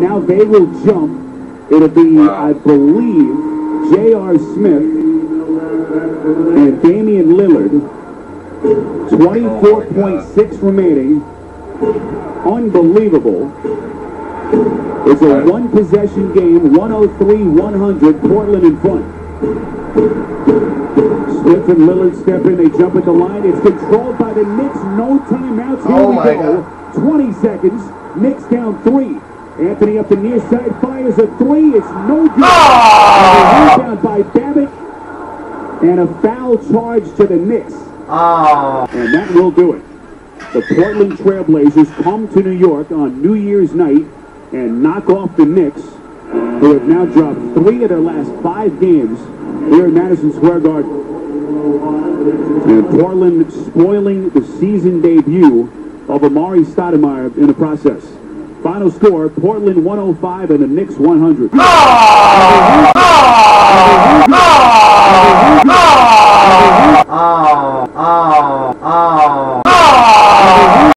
And now they will jump. It'll be, Wow. I believe, J.R. Smith and Damian Lillard. 24.6 remaining. Unbelievable. It's a one possession game, 103 100, Portland in front. Smith and Lillard step in, they jump at the line. It's controlled by the Knicks, no timeouts. Here Oh we go. 20 seconds, Knicks down three. Anthony up the near side, fires a three. It's no good. Ah! And a rebound by Babbitt. And a foul charge to the Knicks. Oh. And that will do it. The Portland Trailblazers come to New York on New Year's night and knock off the Knicks, who have now dropped three of their last five games here in Madison Square Garden. And Portland spoiling the season debut of Amar'e Stoudemire in the process. Final score, Portland 105 and the Knicks 100. Oh. Oh. Oh.